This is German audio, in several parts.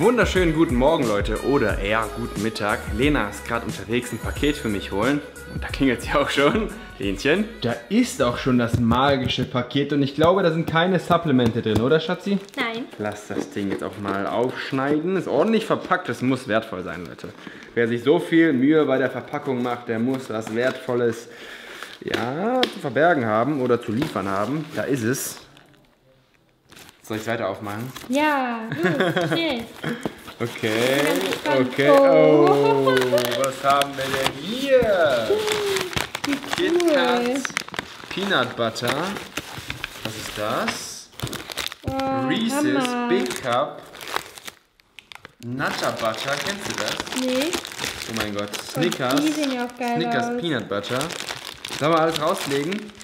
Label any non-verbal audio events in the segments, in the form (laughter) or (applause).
Wunderschönen guten Morgen, Leute. Oder eher guten Mittag. Lena ist gerade unterwegs ein Paket für mich holen. Und da klingelt sie auch schon. Lenchen. Da ist auch schon das magische Paket und ich glaube, da sind keine Supplemente drin, oder Schatzi? Nein. Lass das Ding jetzt auch mal aufschneiden. Ist ordentlich verpackt, das muss wertvoll sein, Leute. Wer sich so viel Mühe bei der Verpackung macht, der muss was Wertvolles ja, zu verbergen haben oder zu liefern haben. Da ist es. Soll ich weiter aufmachen? Ja, gut, okay. (laughs) Okay, okay. Oh, was haben wir denn hier? KitKat Peanut Butter. Was ist das? Oh, Reese's Hammer. Big Cup Nutter Butter. Kennst du das? Nee, Oh mein Gott. Snickers. die sehen ja auch geil Snickers aus. Peanut Butter. Sollen wir alles rauslegen?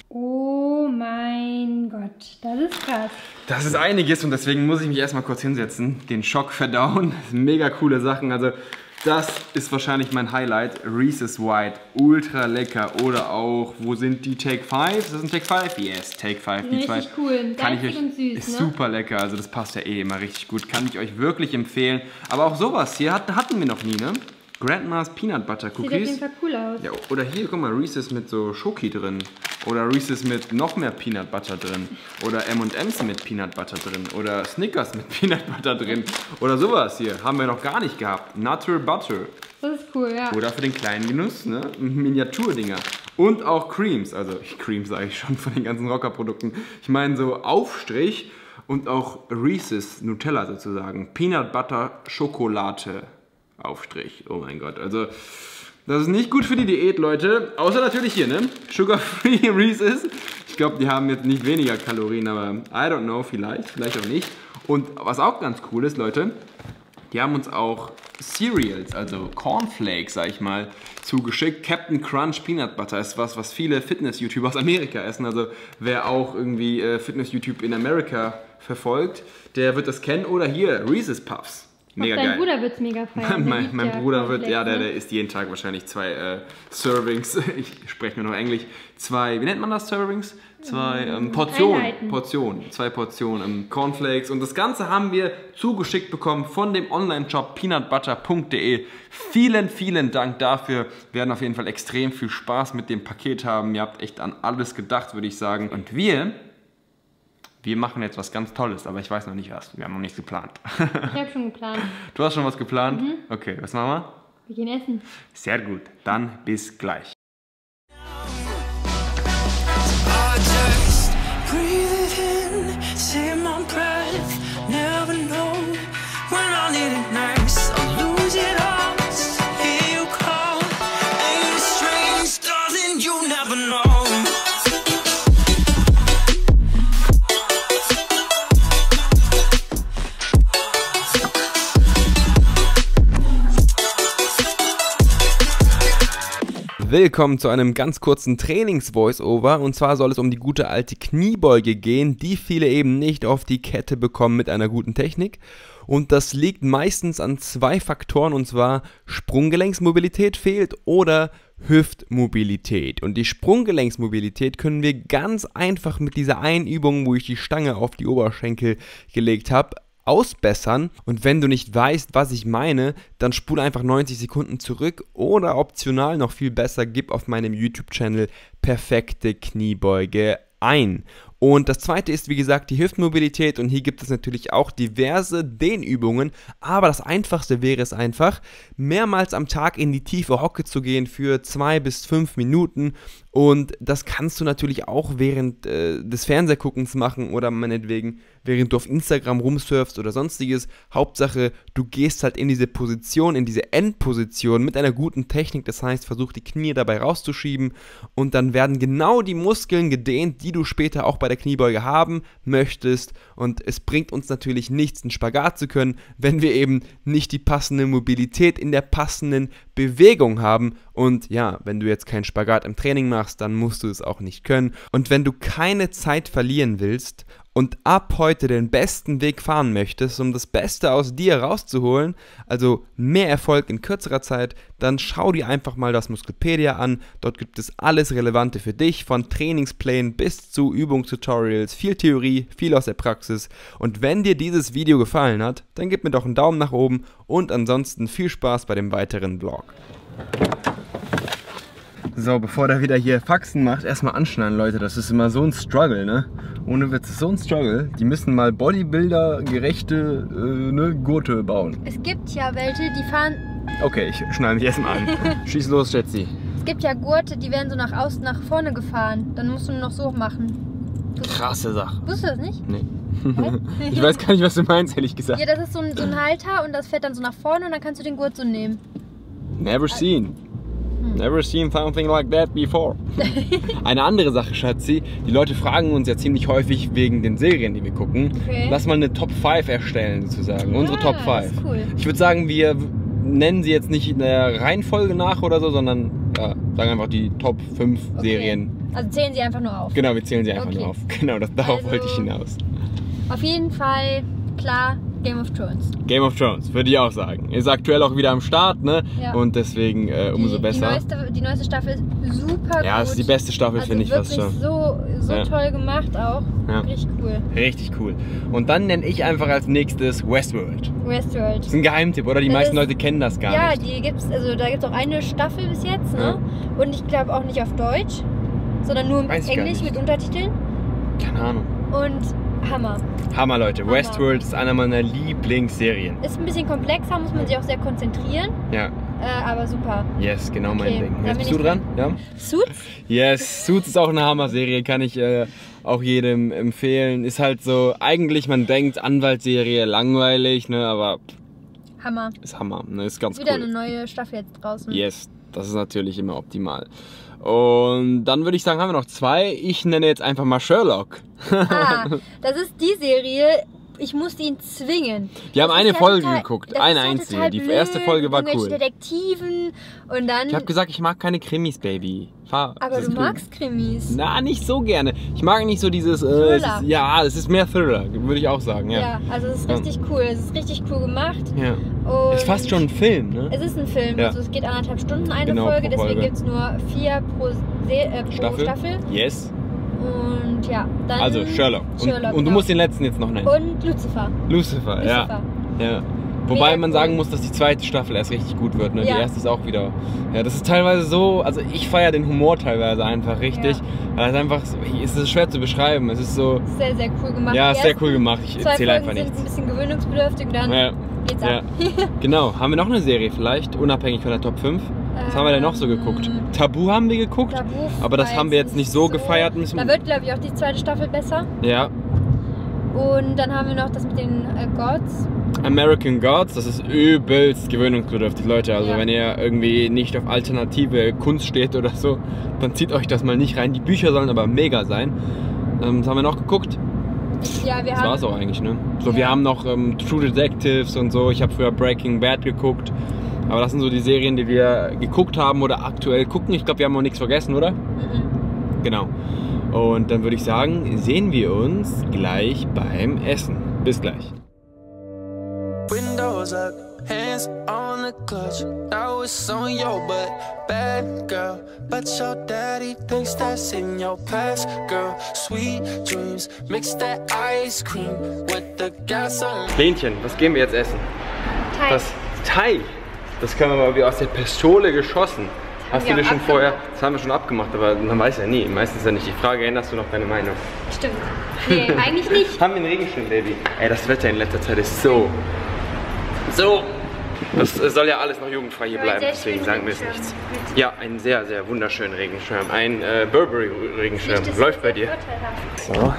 Gott, das ist krass. Das ist einiges und deswegen muss ich mich erstmal kurz hinsetzen, den Schock verdauen. Mega coole Sachen. Also, das ist wahrscheinlich mein Highlight. Reese's White. Ultra lecker. Oder auch, wo sind die Take 5? Ist das ein Take 5? Yes, Take 5. Die richtig cool. Kann ich euch, und süß, ist ne? super lecker. Also, das passt ja eh immer richtig gut. Kann ich euch wirklich empfehlen. Aber auch sowas hier hatten, hatten wir noch nie, ne? Grandma's Peanut Butter Sieht auf Cookies. jeden Fall cool aus. Ja, oder hier, guck mal, Reese's mit so Schoki drin. Oder Reese's mit noch mehr Peanut Butter drin. Oder M&M's mit Peanut Butter drin. Oder Snickers mit (laughs) Peanut Butter drin. Oder sowas hier. Haben wir noch gar nicht gehabt. Nutter Butter. Das ist cool, ja. Oder für den kleinen Genuss, ne? (laughs) Miniaturdinger. Und auch Creams. Also, Creams sage ich schon von den ganzen Rocker-Produkten. Ich meine so Aufstrich und auch Reese's Nutella sozusagen. Peanut Butter Schokolade Aufstrich. Oh mein Gott. Also, das ist nicht gut für die Diät, Leute. Außer natürlich hier, ne? Sugar-Free (laughs) Reese's. Ich glaube, die haben jetzt nicht weniger Kalorien, aber I don't know, vielleicht, vielleicht auch nicht. Und was auch ganz cool ist, Leute, die haben uns auch Cereals, also Cornflakes, sag ich mal, zugeschickt. Captain Crunch Peanut Butter ist was, was viele Fitness-YouTuber aus Amerika essen. Also wer auch irgendwie äh, Fitness-YouTube in Amerika verfolgt, der wird das kennen. Oder hier, Reese's Puffs. Mega dein geil. Bruder wird es mega (laughs) feiern. mein mein Bruder wird, ja, der, Cornflakes, der isst jeden Tag wahrscheinlich zwei äh, Servings. (laughs) Ich spreche nur noch Englisch. Zwei, wie nennt man das, Servings? Zwei ähm, Portionen. Einheiten. Portionen. Zwei Portionen ähm, Cornflakes. Und das Ganze haben wir zugeschickt bekommen von dem Online-Shop peanutbutter.de. Vielen, vielen Dank dafür. Wir werden auf jeden Fall extrem viel Spaß mit dem Paket haben. Ihr habt echt an alles gedacht, würde ich sagen. Und wir, wir machen jetzt was ganz Tolles, aber ich weiß noch nicht was. Wir haben noch nichts geplant. Ich habe schon geplant. (laughs) Du hast schon was geplant? Mhm. Okay, was machen wir? Wir gehen essen. Sehr gut, dann bis gleich. I just breathe it in, save my breath. Willkommen zu einem ganz kurzen Trainings-Voice-Over. Und zwar soll es um die gute alte Kniebeuge gehen, die viele eben nicht auf die Kette bekommen mit einer guten Technik. Und das liegt meistens an zwei Faktoren, und zwar Sprunggelenksmobilität fehlt oder Hüftmobilität. Und die Sprunggelenksmobilität können wir ganz einfach mit dieser einen Übung, wo ich die Stange auf die Oberschenkel gelegt habe, ausbessern. Und wenn du nicht weißt, was ich meine, dann spule einfach 90 Sekunden zurück oder optional noch viel besser, gib auf meinem YouTube-Channel perfekte Kniebeuge ein. Und das zweite ist, wie gesagt, die Hüftmobilität und hier gibt es natürlich auch diverse Dehnübungen, aber das einfachste wäre es einfach, mehrmals am Tag in die tiefe Hocke zu gehen für zwei bis fünf Minuten und das kannst du natürlich auch während äh, des Fernsehguckens machen oder meinetwegen während du auf Instagram rumsurfst oder sonstiges. Hauptsache, du gehst halt in diese Position, in diese Endposition mit einer guten Technik. Das heißt, versuch die Knie dabei rauszuschieben und dann werden genau die Muskeln gedehnt, die du später auch bei der Kniebeuge haben möchtest. Und es bringt uns natürlich nichts, einen Spagat zu können, wenn wir eben nicht die passende Mobilität in der passenden Bewegung haben. Und ja, wenn du jetzt keinen Spagat im Training machst, dann musst du es auch nicht können. Und wenn du keine Zeit verlieren willst und ab heute den besten Weg fahren möchtest, um das Beste aus dir rauszuholen, also mehr Erfolg in kürzerer Zeit, dann schau dir einfach mal das Muskelpedia an. Dort gibt es alles Relevante für dich, von Trainingsplänen bis zu Übungstutorials, viel Theorie, viel aus der Praxis. Und wenn dir dieses Video gefallen hat, dann gib mir doch einen Daumen nach oben und ansonsten viel Spaß bei dem weiteren Vlog. So, bevor der wieder hier Faxen macht, erstmal anschneiden, Leute. Das ist immer so ein Struggle, ne? Ohne Witz, so ein Struggle. Die müssen mal Bodybuilder-gerechte äh, ne, Gurte bauen. Es gibt ja welche, die fahren. Okay, ich schneide mich erstmal an. (laughs) Schieß los, Jetsi. Es gibt ja Gurte, die werden so nach außen nach vorne gefahren. Dann musst du nur noch so machen. Krasse Sache. Wusstest du das nicht? Nee. (laughs) ich weiß gar nicht, was du meinst, ehrlich gesagt. Ja, das ist so ein, so ein Halter und das fährt dann so nach vorne und dann kannst du den Gurt so nehmen. Never seen. Never seen something like that before. (laughs) Eine andere Sache, Schatzi. Die Leute fragen uns ja ziemlich häufig wegen den Serien, die wir gucken. Okay. Lass mal eine Top 5 erstellen, sozusagen. Unsere Ah, Top das 5. ist cool. Ich würde sagen, wir nennen sie jetzt nicht in der Reihenfolge nach oder so, sondern ja, sagen einfach die Top 5 Okay. Serien. Also zählen sie einfach nur auf. Genau, wir zählen sie einfach Okay. nur auf. (laughs) Genau, das, darauf Also- wollte ich hinaus. Auf jeden Fall, klar, Game of Thrones. Game of Thrones, würde ich auch sagen. Ist aktuell auch wieder am Start, ne? Ja. Und deswegen äh, umso die, besser. Die neueste, die neueste Staffel ist super ja, gut. ist die beste Staffel, also finde ich fast schon. so, so Ja. toll gemacht auch. Ja. Richtig cool. Richtig cool. Und dann nenne ich einfach als nächstes Westworld. Westworld. Das ist ein Geheimtipp, oder? Die Das meisten ist- Leute kennen das gar ja, nicht. die gibt's, also da gibt es auch eine Staffel bis jetzt, ne? Und ich glaube auch nicht auf Deutsch, sondern nur im Englisch mit Untertiteln. Keine Ahnung. Und Hammer. Hammer, Leute. Hammer. Westworld ist einer meiner Lieblingsserien. Ist ein bisschen komplexer, muss man sich auch sehr konzentrieren, Ja, äh, aber super. yes, genau mein Okay, Ding. dann Jetzt bist du dran? Ja? Suits? Yes, Suits ist auch eine Hammer-Serie, kann ich äh, auch jedem empfehlen. Ist halt so, eigentlich, man denkt, Anwaltsserie, langweilig, ne? Aber Hammer. ist Hammer, ne? Ist ganz Ist wieder cool. eine neue Staffel jetzt draußen. Yes, das ist natürlich immer optimal. Und dann würde ich sagen, haben wir noch zwei. Ich nenne jetzt einfach mal Sherlock. Ah, das ist die Serie, ich musste ihn zwingen. Wir haben eine Folge total- geguckt, eine einzige. Die blöd erste Folge war cool. Detektiven und dann. Ich habe gesagt, ich mag keine Krimis, Baby. Fahr. aber du cool. magst Krimis. Na, nicht so gerne. Ich mag nicht so dieses. Äh, es ist, ja, es ist mehr Thriller, würde ich auch sagen. Ja. Ja, also es ist richtig cool. Es ist richtig cool gemacht. ja. Und Ist fast schon ein Film, ne? Es ist ein Film, Ja. also es geht anderthalb Stunden eine Genau, Folge, pro deswegen Folge. gibt es nur vier pro, Se äh, pro Staffel? Staffel. Yes. Und ja, dann. Also Sherlock. Und, Sherlock, und du genau. musst den letzten jetzt noch nennen. Und Lucifer. Lucifer, ja. Lucifer. ja. Wobei Mega man cool. sagen muss, dass die zweite Staffel erst richtig gut wird. Ne? Die Ja. erste ist auch wieder. Ja, das ist teilweise so. Also ich feiere den Humor teilweise einfach richtig. Ja. Weil es einfach. Es ist schwer zu beschreiben. Es ist so. Sehr, sehr cool gemacht. Ja, Die sehr cool gemacht. Ich erzähle einfach sind nichts. ein bisschen gewöhnungsbedürftig, dann Ja. geht's Ja. ab. (laughs) Genau, haben wir noch eine Serie vielleicht, unabhängig von der Top 5? Was haben wir denn noch so geguckt? Tabu haben wir geguckt, Tabu aber das war haben wir jetzt nicht so gefeiert. Müssen Da wird, glaube ich, auch die zweite Staffel besser. ja, Und dann haben wir noch das mit den äh, Gods. American Gods, das ist übelst gewöhnungsbedürftig, Leute. Also Ja. wenn ihr irgendwie nicht auf alternative Kunst steht oder so, dann zieht euch das mal nicht rein. Die Bücher sollen aber mega sein. Ähm, was haben wir noch geguckt? Ja, wir Das haben. war's auch eigentlich, ne? So, wir Ja. haben noch ähm, True Detectives und so. Ich habe früher Breaking Bad geguckt. Aber das sind so die Serien, die wir geguckt haben oder aktuell gucken. Ich glaube, wir haben noch nichts vergessen, oder? Mhm. Genau. Und dann würde ich sagen, sehen wir uns gleich beim Essen. Bis gleich. Windows up, hands on the clutch. Now it's on your butt, bad girl. But your daddy thinks that's in your past, girl. Sweet dreams, mix that ice cream with the gasoline. Lenchen, was gehen wir jetzt essen? Teig. Das Thai. Das können wir mal wie aus der Pistole geschossen. Hast du dir schon vorher, das haben wir schon abgemacht, aber man weiß ja nie. Meistens ja nicht die Frage, änderst du noch deine Meinung? Stimmt. Nee, (laughs) eigentlich nicht. Haben wir einen Regenschirm, Baby? Ey, das Wetter in letzter Zeit ist so, so. Das soll ja alles noch jugendfrei hier Ja, bleiben, deswegen sagen wir es nichts. Ja, einen sehr, sehr wunderschönen Regenschirm. Ein äh, Burberry-Regenschirm. Läuft bei dir. So.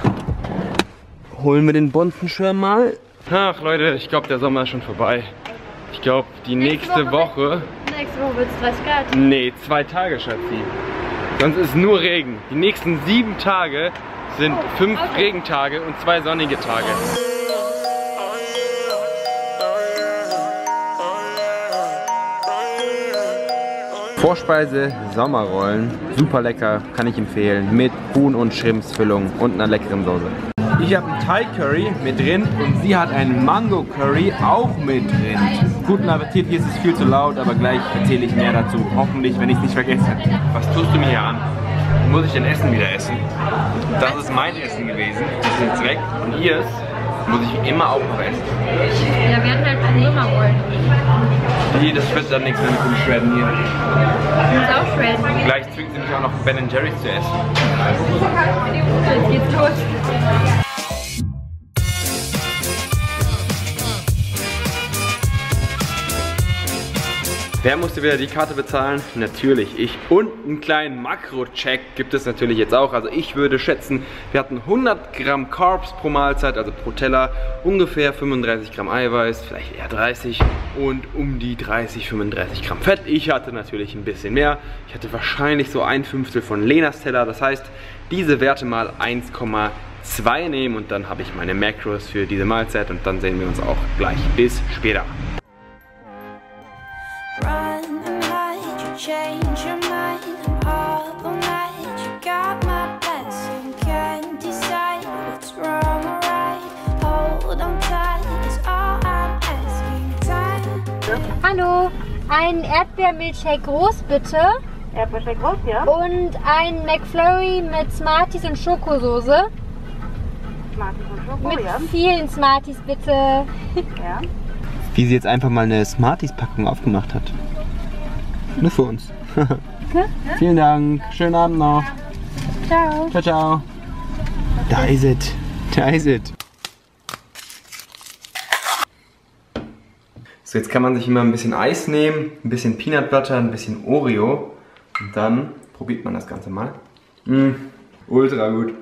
Holen wir den bunten Schirm mal. Ach Leute, ich glaube, der Sommer ist schon vorbei. Ich glaube, die nächste, Nächste Woche, Woche Nächste Woche wird es 30 Grad. Nee, zwei Tage, Schatzi. Sonst ist nur Regen. Die nächsten sieben Tage sind Oh, fünf okay. Regentage und zwei sonnige Tage. Vorspeise Sommerrollen, super lecker, kann ich empfehlen, mit Huhn- und Schrimpsfüllung und einer leckeren Soße. Ich habe einen Thai Curry mit Rind und sie hat einen Mango Curry auch mit Rind. Guten Appetit, hier ist es viel zu laut, aber gleich erzähle ich mehr dazu. Hoffentlich, wenn ich es nicht vergesse. Was tust du mir hier an? Muss ich denn Essen wieder essen? Das ist mein Essen gewesen. Das ist jetzt weg. Und ihrs muss ich immer auch noch essen. Ja, wir hatten halt immer wollen. Wie, das wird dann nichts mehr mit dem Shredden hier. Ich muss auch shredden. Gleich zwingt sie mich auch noch Ben Jerry's zu essen. Jetzt geht's los. Wer musste wieder die Karte bezahlen? Natürlich ich. Und einen kleinen Makro-Check gibt es natürlich jetzt auch. Also ich würde schätzen, wir hatten 100 Gramm Carbs pro Mahlzeit, also pro Teller, ungefähr 35 Gramm Eiweiß, vielleicht eher 30 und um die 30, 35 Gramm Fett. Ich hatte natürlich ein bisschen mehr. Ich hatte wahrscheinlich so ein Fünftel von Lenas Teller. Das heißt, diese Werte mal 1,2 nehmen und dann habe ich meine Macros für diese Mahlzeit und dann sehen wir uns auch gleich. Bis später. Hallo, ein Erdbeermilchshake groß bitte. Erdbeershake groß, ja? Und ein McFlurry mit Smarties und Schokosoße. Smarties und Schoko, Mit ja? vielen Smarties bitte. (laughs) Ja. Wie sie jetzt einfach mal eine Smarties-Packung aufgemacht hat. Nur für uns. (laughs) Vielen Dank. Schönen Abend noch. Ciao. Ciao, ciao. Da ist es. Da ist es. So, jetzt kann man sich immer ein bisschen Eis nehmen, ein bisschen Peanut Butter, ein bisschen Oreo. Und dann probiert man das Ganze mal. Mm, ultra gut.